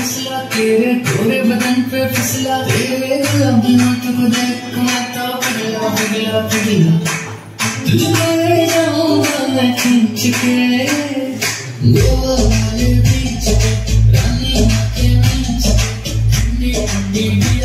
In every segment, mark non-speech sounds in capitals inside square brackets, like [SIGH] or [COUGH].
फिसला, तेरे गोरे बदन पे फिसला, तेरे गुलाबियों तुम देख माता पिघला पिघला पिघला तुझे जाऊँगा मैं खींच के। गोवा वाले बीच रानी माँ के बीच ठंडी ठंडी।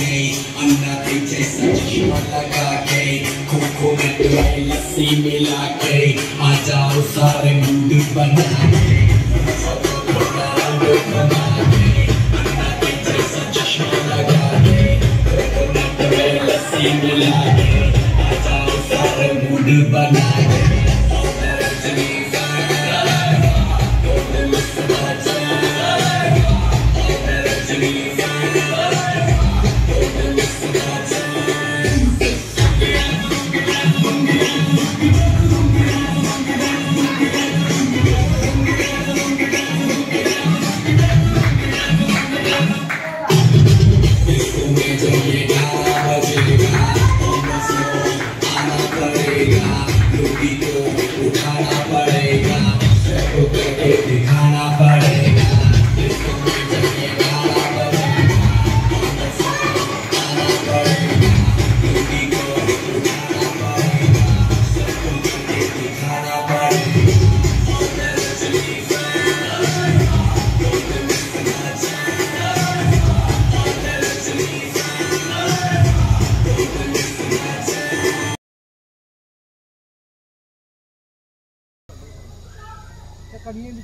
के अंडा पीछे चश्मा लगा के खोखो में तुम्हें लस्सी मिला के, आ जाओ सारे मूड बना के। मिला के, आ जाओ सारे मूड बना के।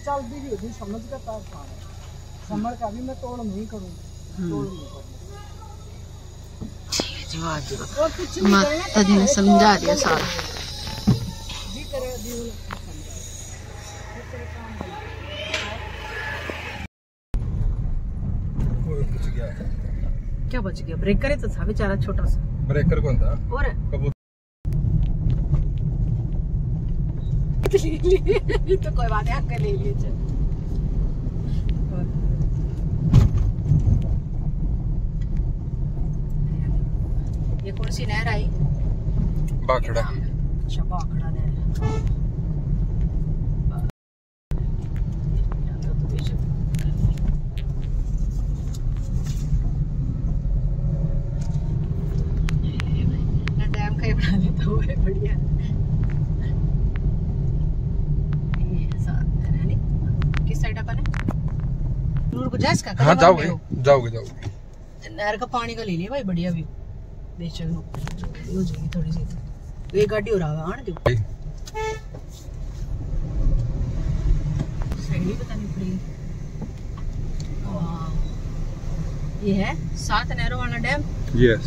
ਚੱਲਦੀ ਵੀ ਉਹਦੀ ਸਮਝ ਕੇ ਤਾਂ ਖਾਣਾ ਸਮਝ ਕਾ ਵੀ ਮੈਂ ਤੋੜ ਨਹੀਂ ਕਰੂੰਗੀ ਤੋੜ ਨਹੀਂ ਕਰੂੰਗੀ और कुछ नहीं करना माता जी ने समझा दिया सारा जी करे दी क्या बच गया ब्रेकर ही तो था बेचारा छोटा सा ब्रेकर कोणता और कबूतर [LAUGHS] तो कोई बात नहीं आपके ले लीजिए। ये कौन सी नहर आई? बाखडा अच्छा बाखड़ा नहर ना डैम का ही बना देता हुआ है बढ़िया ये साथ में है नहीं? किस साइड अपन है नूर को जाएगा हाँ जाओगे जाओगे जाओगे। नहर का पानी का ले लिया भाई बढ़िया बेशक नो हो जाएगी थोड़ी सी। तो ये गाड़ी हो रहा है आने दो सही भी पता नहीं पड़ी। ये है सात नहरों वाला डैम? यस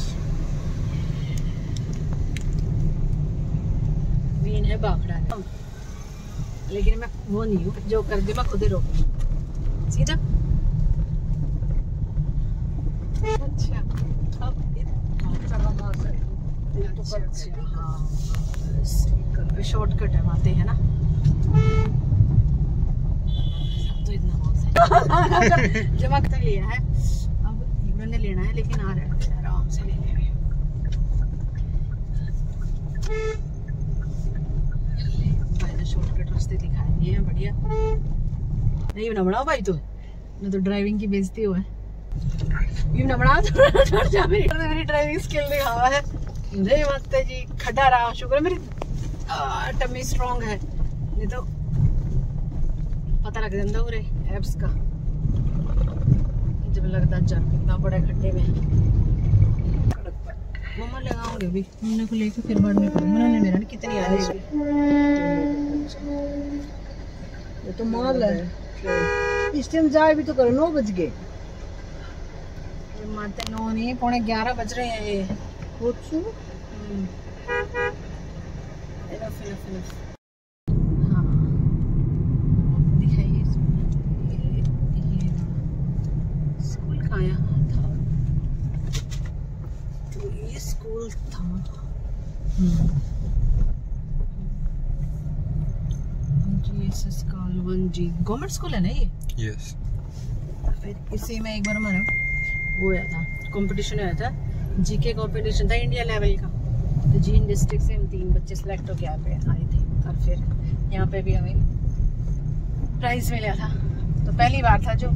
मेन है बाखड़ा लेकिन मैं वो नहीं हूँ जो कर दे मैं खुद ही रोक सीधा? अच्छा अब अच्छा अच्छा हाँ शॉर्टकट है। वहाँ पे है ना। तो इतना सही [LAUGHS] जमा कर लिया है। अब इमरान लेना है, लेकिन आ रहा है। आराम से ले ने हैं बढ़िया। नहीं ना बनाओ भाई तो। मैं तो ड्राइविंग की बेइज्जती हुआ है। ये ना बना तो जा मेरी। ड्राइविंग स्किल दिखावा है। जय माता जी। खड़ा रहा शुक्र है। मेरी टमी स्ट्रांग है। नहीं तो पता लग जाता पूरे एप्स का। जब लगता चल कितना बड़े खड्डे में। मम्मा लगाऊँगे भी मम्मा को लेके फिर बाद में करूँगा। उन्होंने मेरा कितनी आ रही है ये तो माल है। इस टाइम जाए भी तो करो नौ बज गए। नौ नहीं पौने ग्यारह बज रहे हैं ये. हाँ। दिखाइए स्कूल कहाँ यहाँ था। तो ये स्कूल था। जी गवर्नमेंट स्कूल है ना ये? यस फिर इसी में एक बार हमारा वो हुआ था। कंपटीशन हुआ था। जीके कंपटीशन था इंडिया लेवल का। तो जीन डिस्ट्रिक्ट से हम तीन बच्चे सेलेक्ट होके यहाँ पे आए थे और फिर यहाँ पे भी हमें प्राइज मिला था। तो पहली बार था जो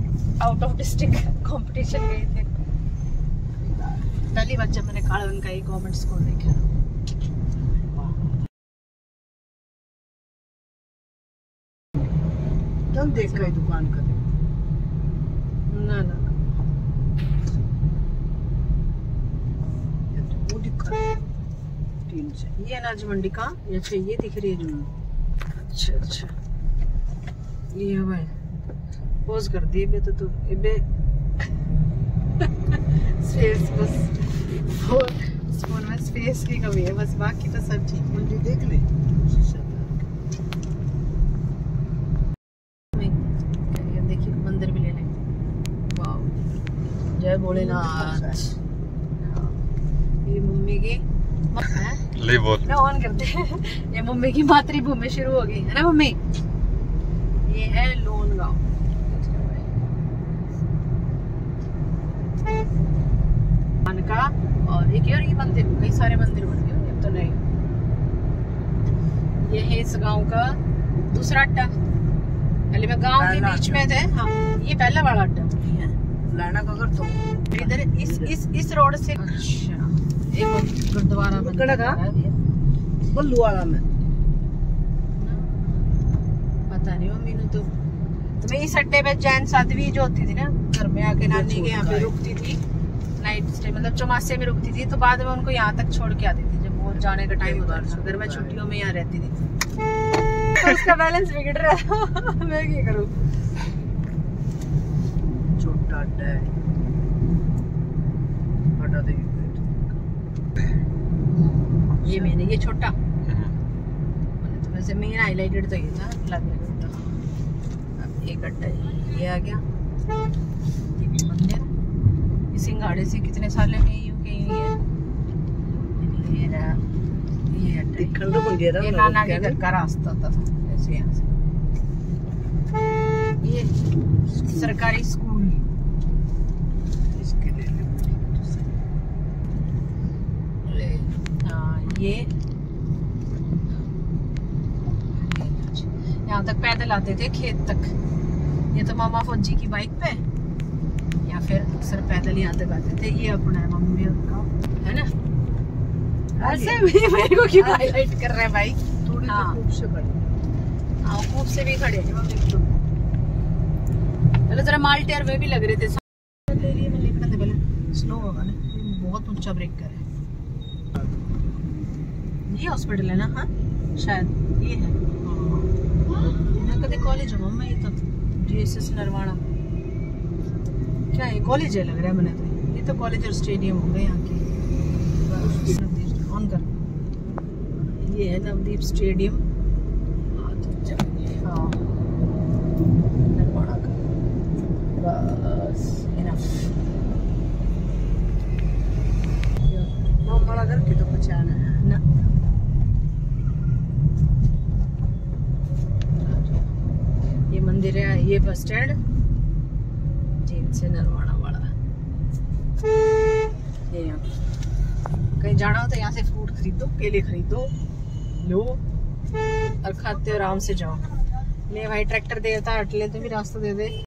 आउट ऑफ़ डिस्ट्रिक्ट कंपटीशन गए थे। पहली बार जब मैंने काड़वन का एक गवर्नमेंट स्कूल देखा। देख गए दुकान का ना ना। से ये अनाज मंडी का? ये अच्छा ये दिख रही है? जो अच्छा अच्छा। ये है भाई। पोज कर दी बे तो तू बे स्पेस बस। फ़ोन फ़ोन में स्पेस की कमी है। बस बाकी तो सब ठीक मंडी देख ले। ये देखिए मंदिर भी ले लें। वाह जय भोलेनाथ। हाँ। ये मम्मी की? ले बोल ना ऑन करते हैं। ये मम्मी की मातृभूमि शुरू हो गई है ना मम्मी? ये है लोन गाँव का और एक और ये मंदिर कई सारे मंदिर बन गए अब तो नहीं। ये है इस गाँव का दूसरा अड्डा। पहले मैं गाँव के बीच में थे हाँ ये पहला वाला अड्डा है। लाना का कर तो इधर इस इस इस रोड से अच्छा। एक गुरुद्वारा में। पता नहीं तो तो मैं इस अड्डे पे जैन साध्वी जो होती थी ना घर में आके नानी के यहाँ पे रुकती थी नाइट स्टे मतलब चौमासे में रुकती थी तो बाद में उनको यहाँ तक छोड़ के आती थी जब वो जाने का टाइम होता था। अगर मैं छुट्टियों में यहाँ रहती थी। तो उसका बैलेंस बिगड़ रहा है। [LAUGHS] मैं क्या करूँ? छोटा अड्डा है बड़ा देखिए ये मैंने ये छोटा। मैंने तो वैसे मेन हाईलाइटेड तो ये था लगे तो अब एक अड्डा ये आ गया। ये भी मंदिर। ये सिंगाड़े से कितने साल में यूँ के यूँ ये रहा ये अड्डा तो ये नाना के घर का रास्ता था ऐसे यहाँ से। ये सरकारी स्कूल इसके लिए ले हाँ ये यहाँ तक पैदल आते थे खेत तक। ये तो मामा फौजी की बाइक पे या फिर अक्सर पैदल तक आते थे। ये अपना है मम्मी का है ना? ऐसे भी मेरे को क्यों हाईलाइट कर रहे हैं भाई? थोड़ी हाँ। तो खूब से बड़ी। हाँ खूब से भी खड़े हैं मम्मी तो। जरा माल टेयर में भी लग रहे थे। पहले। स्लो होगा ना? बहुत ऊँचा ब्रेक कर है। ये हॉस्पिटल है ना? हाँ शायद ये है। हाँ कदे कॉलेज हो मम्मा, ये तो जीएसएस नरवाड़ा। क्या है कॉलेज है लग रहा है मैंने तो? ये तो कॉलेज और स्टेडियम हो गए यहाँ के। ऑन कर। ये है नवदीप स्टेडियम हाँ तो हाँ। नरवाड़ा का बस इनफ मामा घर की तो पहचान है ना ये मंदिर बस से नरवाड़ा वाला ये कहीं जाना हो तो यहाँ से फ्रूट खरीदो केले खरीदो लो और खाते आराम से जाओ ले भाई ट्रैक्टर देता अटले तो भी रास्ता दे दे